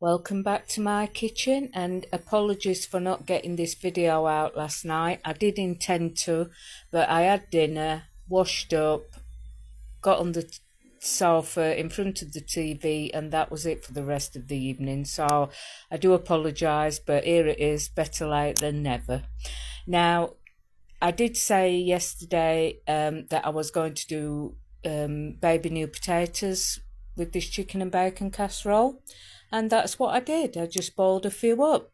Welcome back to my kitchen and apologies for not getting this video out last night. I did intend to, but I had dinner, washed up, got on the sofa in front of the TV and that was it for the rest of the evening. So I do apologise, but here it is, better late than never. Now, I did say yesterday um, that I was going to do um, baby new potatoes with this chicken and bacon casserole and that's what I did. I just boiled a few up.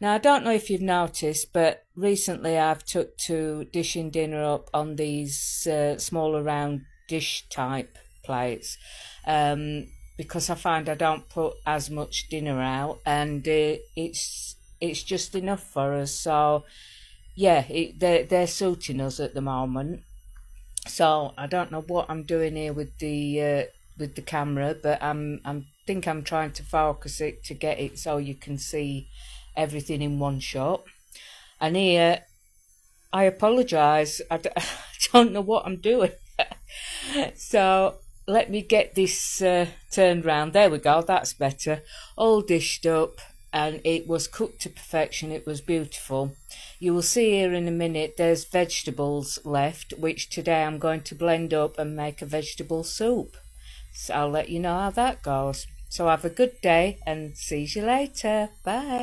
Now I don't know if you've noticed, but recently I've took to dishing dinner up on these uh, smaller round dish type plates um, because I find I don't put as much dinner out, and uh, it's it's just enough for us. So yeah, it, they're they're suiting us at the moment. So I don't know what I'm doing here with the uh, with the camera, but I'm I'm think I'm trying to focus it to get it so you can see everything in one shot. And here, I apologise. I don't know what I'm doing. so let me get this uh, turned round. There we go. That's better. All dished up and it was cooked to perfection. It was beautiful. You will see here in a minute there's vegetables left, which today I'm going to blend up and make a vegetable soup. So I'll let you know how that goes. So have a good day and see you later. Bye.